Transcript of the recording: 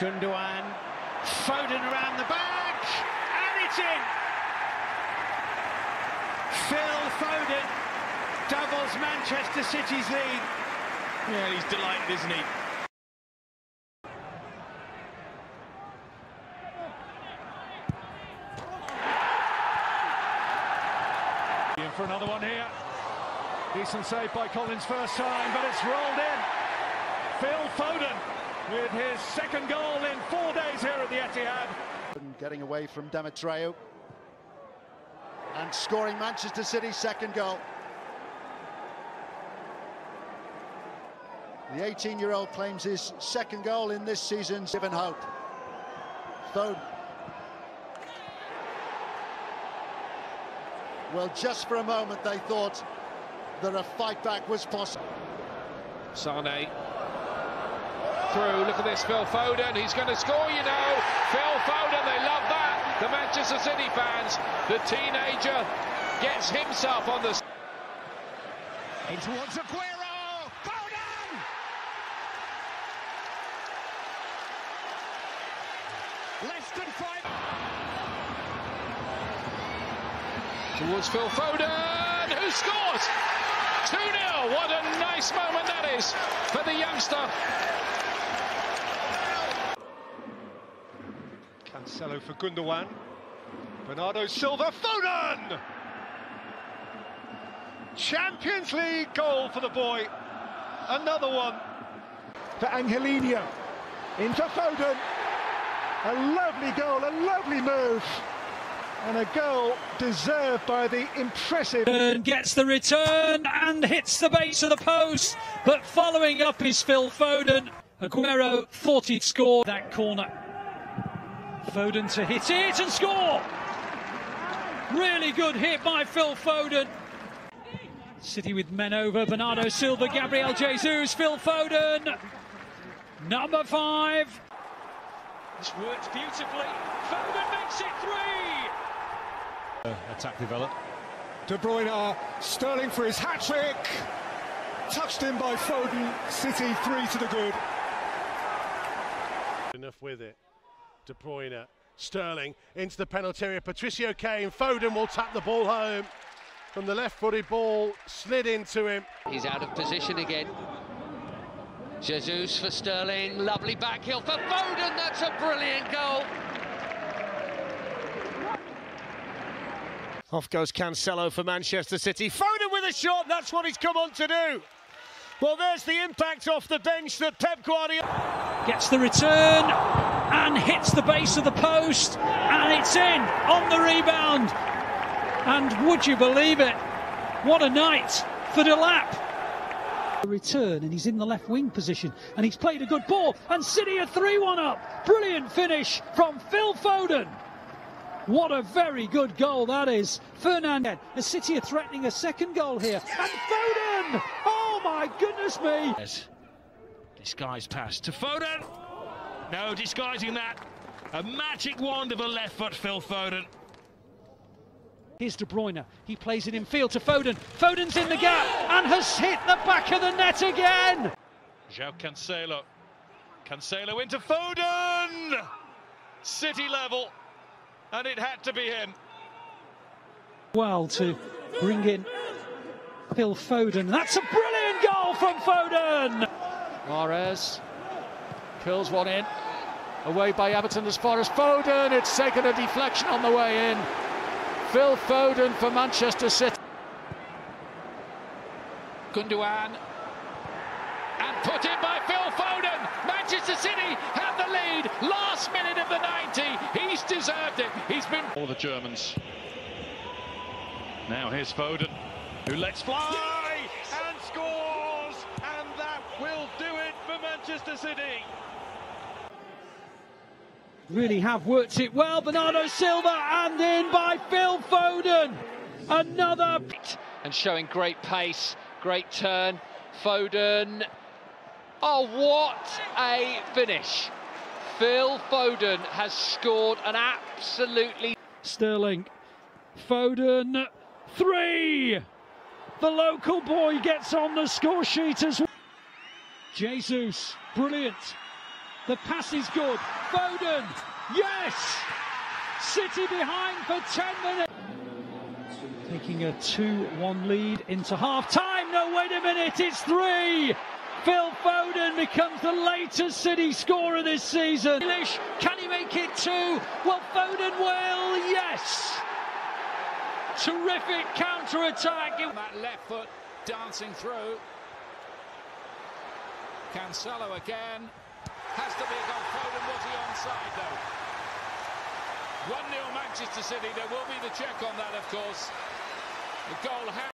Gundogan, Foden around the back, and it's in. Phil Foden doubles Manchester City's lead. Yeah, he's delighted, isn't he? In for another one here. Decent save by Collins first time, but it's rolled in. Phil Foden with his second goal in four days here at the Etihad. Getting away from Demetriou and scoring Manchester City's second goal. The 18-year-old claims his second goal in this season's given hope. Foden. Well, just for a moment they thought that a fight back was possible. Sane through. Look at this, Phil Foden. He's going to score, you know. Phil Foden, they love that. The Manchester City fans. The teenager gets himself on the. In towards Aguero. Foden! Less than five. Towards Phil Foden, who scores? 2-0. What a nice moment that is for the youngster. Cancelo for Gundogan. Bernardo Silva, Foden! Champions League goal for the boy. Another one for Angelino. Into Foden. A lovely goal, a lovely move. And a goal deserved by the impressive. And gets the return and hits the base of the post. But following up is Phil Foden. Aguero thought he'd score that corner. Foden to hit it and score. Really good hit by Phil Foden. City with men over. Bernardo Silva, Gabriel Jesus, Phil Foden. Number five. This worked beautifully. Foden makes it three. Uh, attack developed. De Bruyne, Sterling for his hat trick. Touched in by Foden. City three to the good. Enough with it. De Bruyne, Sterling into the penalty area. Patricio Kane, Foden will tap the ball home from the left-footed ball, slid into him. He's out of position again. Jesus for Sterling, lovely back heel for Foden. That's a brilliant goal. Off goes Cancelo for Manchester City. Foden with a shot, that's what he's come on to do. Well, there's the impact off the bench that Pep Guardiola gets the return and hits the base of the post, and it's in on the rebound. And would you believe it? What a night for Delap. The return and he's in the left wing position and he's played a good ball and City are 3 1 up. Brilliant finish from Phil Foden. What a very good goal that is. Fernandez. The City are threatening a second goal here. And Foden! Oh my goodness me! Disguise pass to Foden. No disguising that. A magic wand of a left foot, Phil Foden. Here's De Bruyne. He plays it in field to Foden. Foden's in the gap and has hit the back of the net again. João Cancelo. Cancelo into Foden. City level. And it had to be him. Well, to bring in Phil Foden. That's a brilliant from Foden. Mahrez kills one in. Away by Everton as far as Foden. It's taken a deflection on the way in. Phil Foden for Manchester City. Gundogan. And put in by Phil Foden. Manchester City have the lead. Last minute of the 90. He's deserved it. He's been. All the Germans. Now here's Foden, who lets fly and scores. And that will do it for Manchester City. Really have worked it well. Bernardo Silva and in by Phil Foden. Another. And showing great pace, great turn. Foden. Oh, what a finish. Phil Foden has scored an absolutely. Sterling. Foden. Three. The local boy gets on the score sheet as well. Jesus. Brilliant. The pass is good. Foden. Yes. City behind for 10 minutes. Taking a 2-1 lead into half time. No, wait a minute. It's three. Phil Foden becomes the latest City scorer this season. Can he make it two? Well, Foden will. Yes. Terrific counter attack. That left foot dancing through. Cancelo again. Has to be a goal. Foden was he onside though? 1 0 Manchester City. There will be the check on that, of course. The goal.